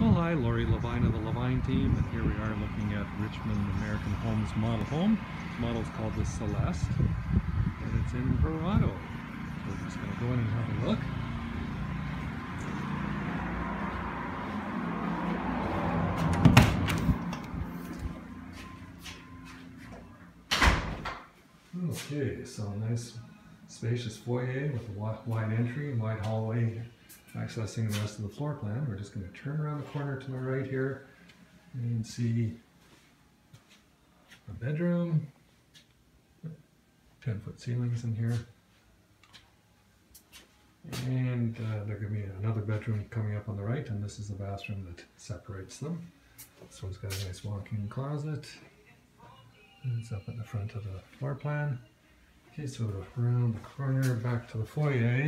Well, hi, Lori Levine of the Levine team, and here we are looking at Richmond American Homes model home. This model is called the Celeste, and it's in Verrado. So we're just going to go in and have a look. Okay, so nice spacious foyer with a wide entry and wide hallway accessing the rest of the floor plan. We're just going to turn around the corner to my right here and see a bedroom, 10 foot ceilings in here. And uh, there could be another bedroom coming up on the right, and this is the bathroom that separates them. This one's got a nice walk-in closet. It's up at the front of the floor plan. Okay, so around the corner, back to the foyer.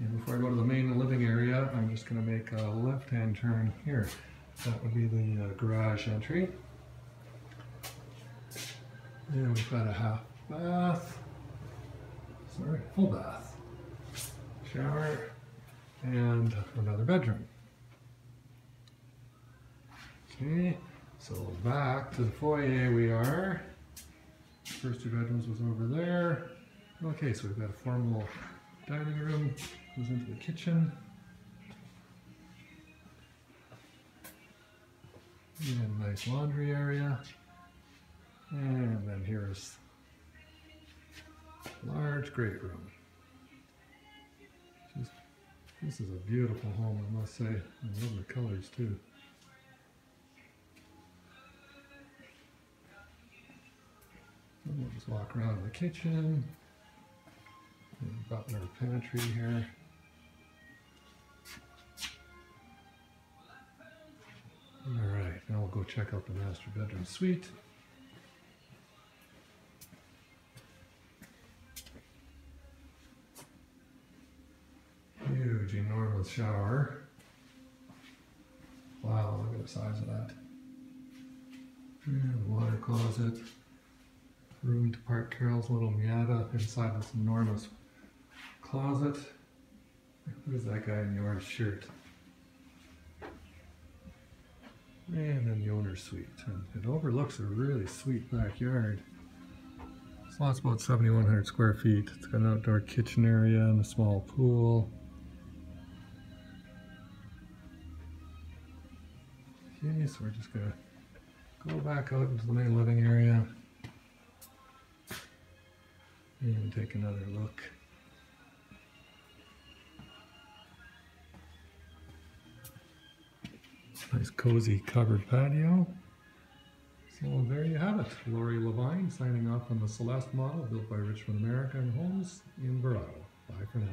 And before I go to the main living area, I'm just going to make a left-hand turn here. That would be the uh, garage entry. And we've got a half bath. Sorry, full bath. Shower. And another bedroom. Okay, so back to the foyer we are. First two bedrooms was over there. Okay, so we've got a formal dining room, goes into the kitchen. And a nice laundry area. And then here's a large great room. Just, this is a beautiful home, I must say. I love the colors too. And we'll just walk around the kitchen. And butler pantry here. Check out the master bedroom suite. Huge, enormous shower. Wow, look at the size of that. And water closet room to park Carol's little Miata inside this enormous closet. Who's that guy in the orange shirt? And then the owner's suite. And it overlooks a really sweet backyard. This lot's about 7,100 square feet. It's got an outdoor kitchen area and a small pool. Okay, so we're just gonna go back out into the main living area. And take another look. Nice cozy covered patio. So there you have it. Lori Levine signing off on the Celeste model built by Richmond American Homes in Verrado. Bye for now.